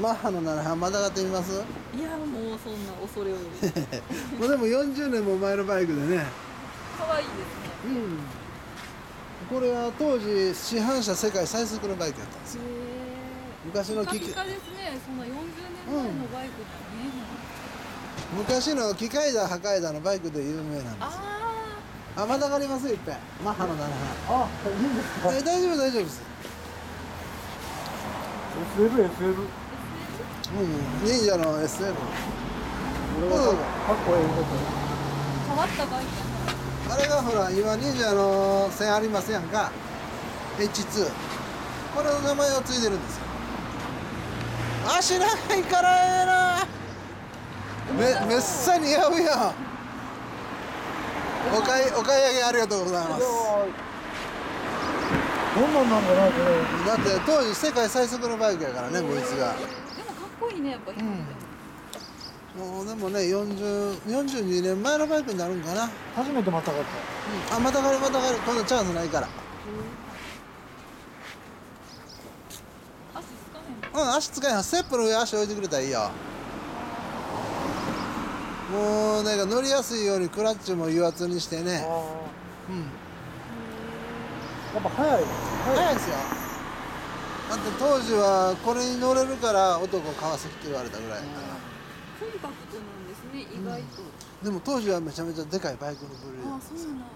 マッハの7まだがってみます？いやもうそんな恐れ多い。もうでも40年も前のバイクでね。可愛いですね。うん。これは当時市販車世界最速のバイクやったんですよ。へ昔の機ピカピカですね。そんな40年前のバイクって見えない、昔の機械だ破壊だのバイクで有名なんですよ。ああまだがあります？よいっぺん。マッハの7あいいんですか？え大丈夫大丈夫です。SL SL うん忍者の SL これ。はかっこいいこあ変わったバイクやあれがほら今忍者の線ありますやんか？H2 これの名前を継いでるんですよ。足長いからええな。めめっさ似合うやん。お買いお買い上げありがとうございます。どんなんなんかなこれ。だって当時世界最速のバイクやからねこいつがでもかっこいいねやっぱり、もうでもね40 42年前のバイクになるんかな。初めてまたがった。あまたがるまたがる。このチャンスないから。足つかへんうん足使えへん。ステップの上足置いてくれたらいいよ。もうなんか乗りやすいようにクラッチも油圧にしてね。あうん。ーやっぱ早い。早いですよだって当時はこれに乗れるから男川崎って言われたぐらいやから。コンパクトなんですね意外と、でも当時はめちゃめちゃでかいバイクの部類だああそうなんだ、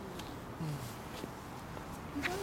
意外と